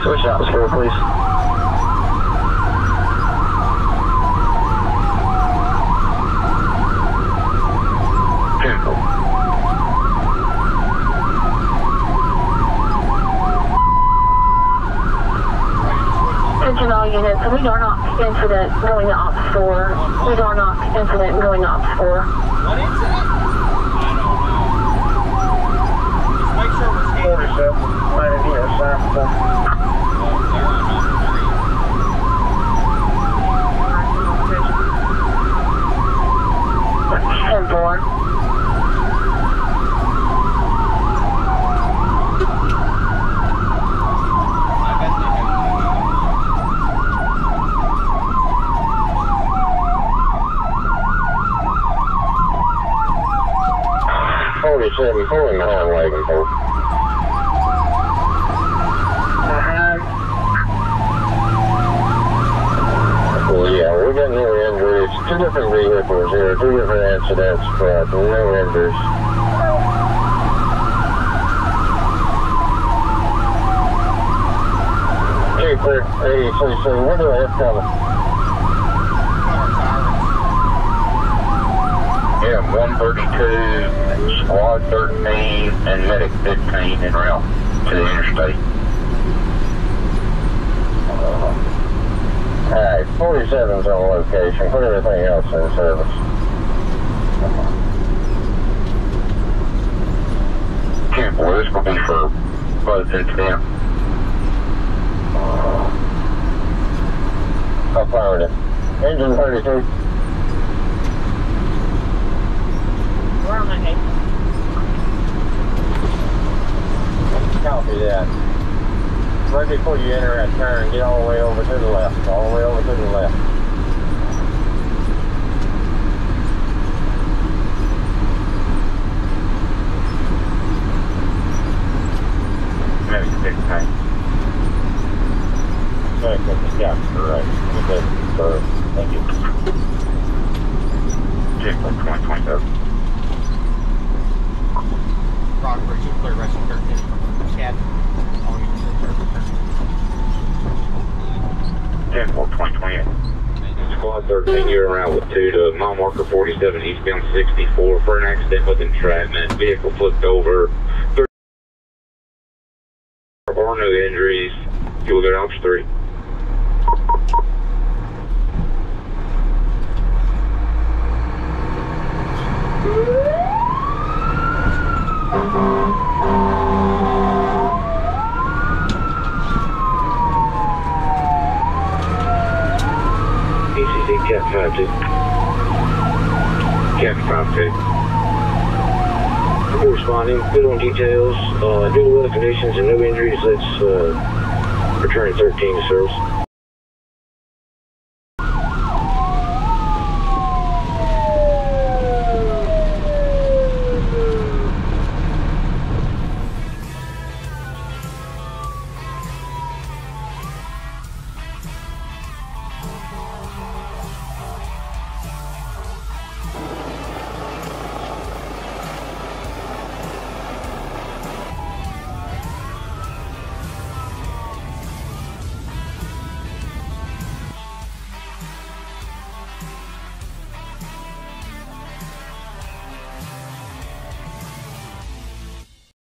Officer South Square, please. Temple. Attention all units, we are not incident going Ops 4. We are not incident going Ops 4. What incident? Yeah, we got no injuries. Two different vehicles here, two different incidents, but no injuries. Clear, hey, so, so what do I? Yeah, one thirty-two, squad thirteen, and medic fifteen en route to the interstate. Alright, 47's on location. Put everything else in service. Two boy, this will be for both incidents. Uh, how far it? Engine 32. Copy that. Right before you enter that turn, get all the way over to the left. All the way over to the left. Maybe six times. Yeah, correct. Okay, sir. Thank you. Checkpoint 2027. Rockbridge, you clear rest of 13. Chad. All units in service. 10 4 2028. Squad 13, you're around with 2 to mile marker 47, eastbound 64 for an accident with entrapment. Vehicle flipped over. There are no injuries. You will go to Ops 3. Cap 52. Corresponding, good on details, uh, to weather conditions and no injuries, let's, uh, return 13 to service.